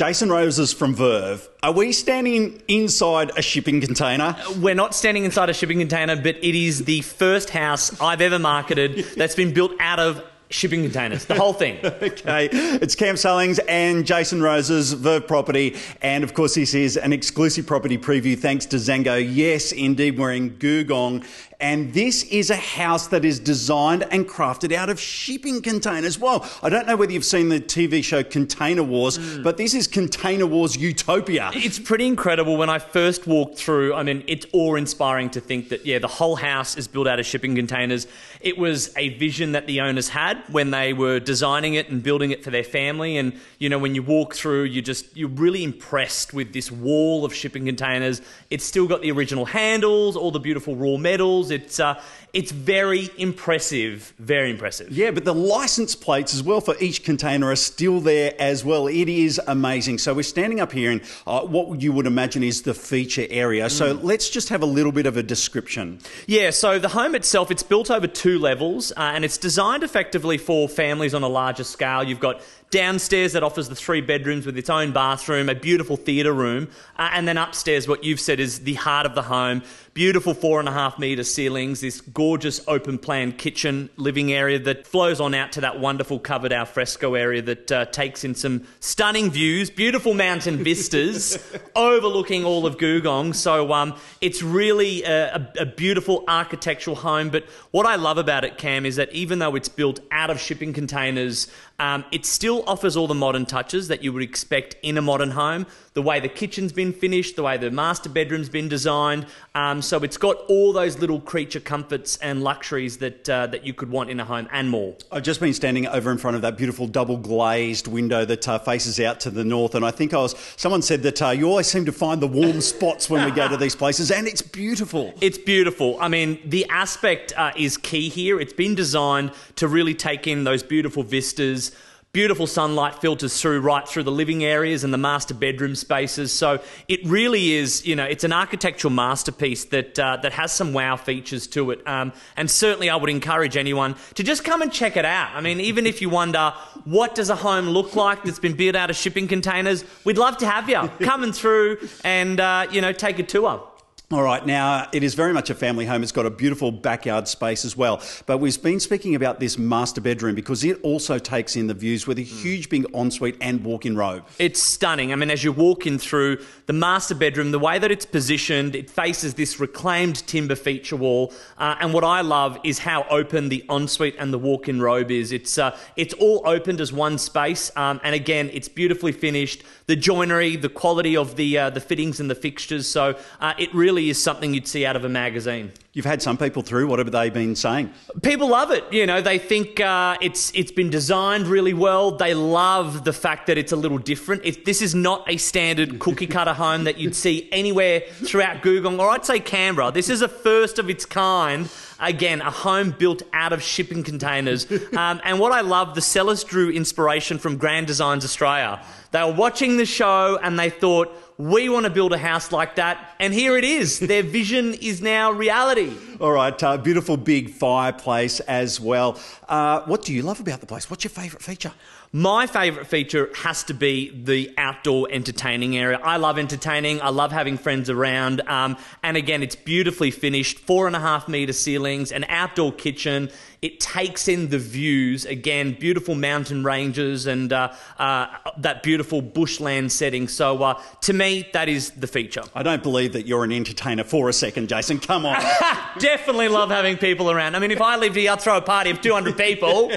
Jason Roses from Verv. Are we standing inside a shipping container? We're not standing inside a shipping container, but it is the first house I've ever marketed that's been built out of shipping containers, the whole thing. okay, it's Cam Sullings and Jason Roses, Verv Property, and of course this is an exclusive property preview thanks to Zango. Yes, indeed, we're in Googong, and this is a house that is designed and crafted out of shipping containers. Well, I don't know whether you've seen the TV show Container Wars, mm. but this is Container Wars Utopia. It's pretty incredible. When I first walked through, I mean, it's awe-inspiring to think that yeah, the whole house is built out of shipping containers. It was a vision that the owners had when they were designing it and building it for their family. And you know, when you walk through, you just you're really impressed with this wall of shipping containers. It's still got the original handles, all the beautiful raw metals. It's uh, it's very impressive, very impressive. Yeah, but the license plates as well for each container are still there as well. It is amazing. So we're standing up here in uh, what you would imagine is the feature area. Mm. So let's just have a little bit of a description. Yeah, so the home itself, it's built over two levels uh, and it's designed effectively for families on a larger scale. You've got downstairs that offers the three bedrooms with its own bathroom, a beautiful theatre room, uh, and then upstairs, what you've said is the heart of the home. Beautiful four and a half metre ceilings, this gorgeous open plan kitchen living area that flows on out to that wonderful covered alfresco area that uh, takes in some stunning views, beautiful mountain vistas overlooking all of Googong. So um, it's really a, a, a beautiful architectural home. But what I love about it, Cam, is that even though it's built out of shipping containers, um, it still offers all the modern touches that you would expect in a modern home. The way the kitchen's been finished, the way the master bedroom's been designed. Um, so it's got all those little creature comforts and luxuries that uh, that you could want in a home and more. I've just been standing over in front of that beautiful double glazed window that uh, faces out to the north, and I think I was. Someone said that uh, you always seem to find the warm spots when we go to these places, and it's beautiful. It's beautiful. I mean, the aspect uh, is key here. It's been designed to really take in those beautiful vistas Beautiful sunlight filters through right through the living areas and the master bedroom spaces. So it really is, you know, it's an architectural masterpiece that uh, that has some wow features to it. Um, and certainly, I would encourage anyone to just come and check it out. I mean, even if you wonder what does a home look like that's been built out of shipping containers, we'd love to have you coming through and uh, you know take a tour. All right, now it is very much a family home. It's got a beautiful backyard space as well. But we've been speaking about this master bedroom because it also takes in the views with a hmm. huge big ensuite and walk in robe. It's stunning. I mean, as you walk in through the master bedroom, the way that it's positioned, it faces this reclaimed timber feature wall. Uh, and what I love is how open the ensuite and the walk in robe is. It's, uh, it's all opened as one space. Um, and again, it's beautifully finished. The joinery, the quality of the, uh, the fittings and the fixtures. So uh, it really really is something you'd see out of a magazine. You've had some people through. What have they been saying? People love it. You know, they think uh, it's it's been designed really well. They love the fact that it's a little different. If this is not a standard cookie cutter home that you'd see anywhere throughout Googong, or I'd say Canberra. This is a first of its kind. Again, a home built out of shipping containers. Um, and what I love, the sellers drew inspiration from Grand Designs Australia. They were watching the show and they thought we want to build a house like that, and here it is. Their vision is now reality body all right, uh, beautiful big fireplace as well. Uh, what do you love about the place? What's your favourite feature? My favourite feature has to be the outdoor entertaining area. I love entertaining. I love having friends around. Um, and again, it's beautifully finished, four and a half metre ceilings, an outdoor kitchen. It takes in the views. Again, beautiful mountain ranges and uh, uh, that beautiful bushland setting. So uh, to me, that is the feature. I don't believe that you're an entertainer for a second, Jason. Come on. Definitely love having people around. I mean, if I lived here, I'd throw a party of 200 people.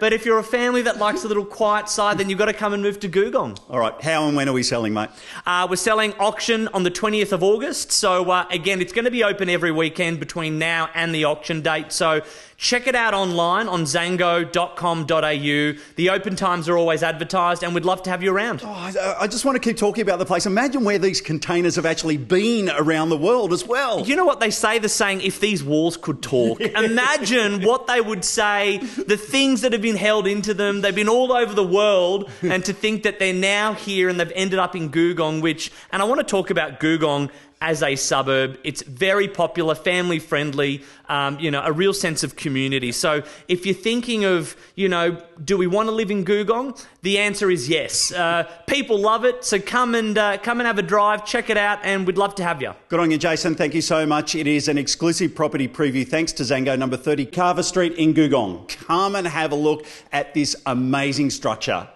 but if you're a family that likes a little quiet side, then you've got to come and move to Googong. All right. How and when are we selling, mate? Uh, we're selling auction on the 20th of August. So uh, again, it's going to be open every weekend between now and the auction date. So Check it out online on zango.com.au. The open times are always advertised, and we'd love to have you around. Oh, I just want to keep talking about the place. Imagine where these containers have actually been around the world as well. You know what they say? The saying, if these walls could talk. Imagine what they would say, the things that have been held into them. They've been all over the world, and to think that they're now here and they've ended up in Googong, which, and I want to talk about Googong as a suburb. It's very popular, family friendly, um, you know, a real sense of community. So if you're thinking of, you know, do we want to live in Googong? The answer is yes. Uh, people love it, so come and uh, come and have a drive, check it out, and we'd love to have you. Good on you, Jason. Thank you so much. It is an exclusive property preview thanks to Zango number 30 Carver Street in Googong. Come and have a look at this amazing structure.